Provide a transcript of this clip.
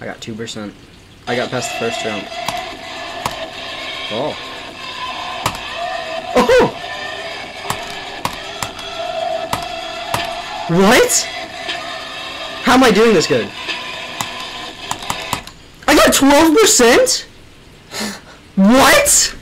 I got 2%. I got past the first round. Oh. Oh! What? How am I doing this good? I got 12%? What?